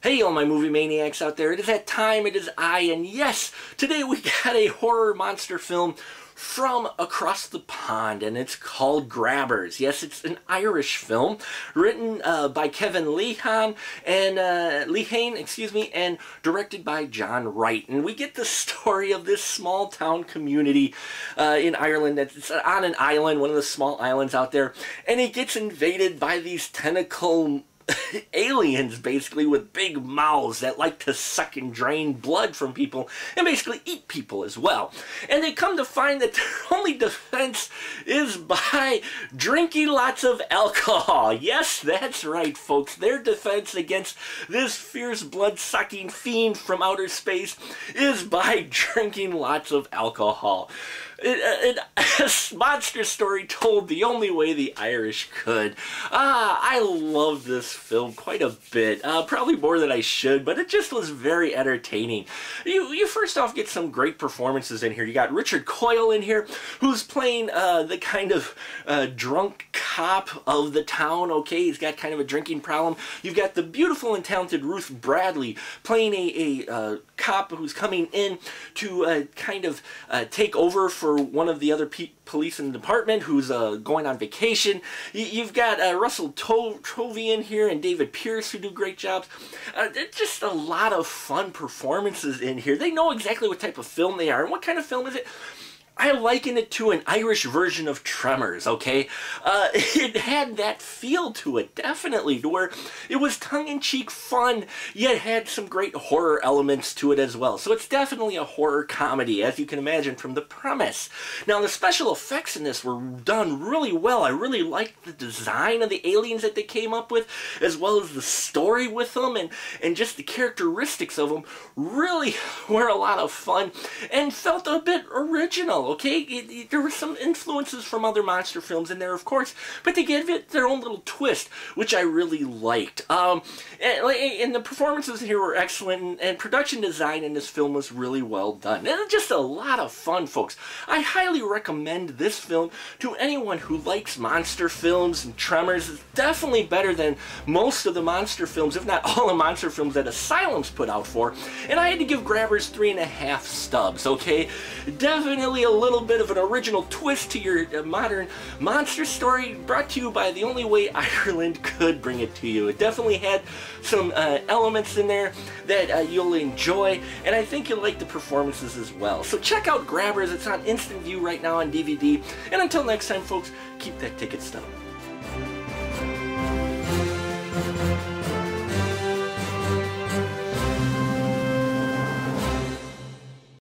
Hey, all my movie maniacs out there. It is that time. It is I. And yes, today we got a horror monster film from across the pond, and it's called Grabbers. Yes, it's an Irish film written uh, by Kevin Lehan and uh, Lehane, excuse me, and directed by Jon Wright. And we get the story of this small town community uh, in Ireland that's on an island, one of the small islands out there, and it gets invaded by these tentacle aliens basically with big mouths that like to suck and drain blood from people and basically eat people as well. And they come to find that their only defense is by drinking lots of alcohol. Yes, that's right, folks. Their defense against this fierce blood sucking fiend from outer space is by drinking lots of alcohol. An, a monster story told the only way the Irish could. Ah, I love this film quite a bit. Uh, probably more than I should, but it just was very entertaining. You, you first off get some great performances in here. You got Richard Coyle in here, who's playing uh, the kind of uh, drunk cop of the town, okay? He's got kind of a drinking problem. You've got the beautiful and talented Ruth Bradley playing a, a uh, cop who's coming in to uh, kind of uh, take over for one of the other police in the department who's uh, going on vacation. You, have got uh, Russell to Tovey in here and David Pearce who do great jobs. Uh, just a lot of fun performances in here. They know exactly what type of film they are and what kind of film is it. I liken it to an Irish version of Tremors, okay? Uh, it had that feel to it, definitely, to where it was tongue-in-cheek fun, yet had some great horror elements to it as well. So it's definitely a horror comedy, as you can imagine from the premise. Now, the special effects in this were done really well. I really liked the design of the aliens that they came up with, as well as the story with them, and, and just the characteristics of them really were a lot of fun, and felt a bit original okay? It, it, there were some influences from other monster films in there, of course, but they gave it their own little twist, which I really liked. Um, and, and the performances here were excellent, and, and, production design in this film was really well done. And just a lot of fun, folks. I highly recommend this film to anyone who likes monster films and Tremors. It's definitely better than most of the monster films, if not all the monster films that Asylum's put out for. And I had to give Grabbers three and a half stubs, okay? Definitely a little bit of an original twist to your uh, modern monster story brought to you by the only way Ireland could bring it to you. It definitely had some uh, elements in there that uh, you'll enjoy, and I think you'll like the performances as well. So check out Grabbers. It's on Instant View right now on DVD. And until next time, folks, keep that ticket stub.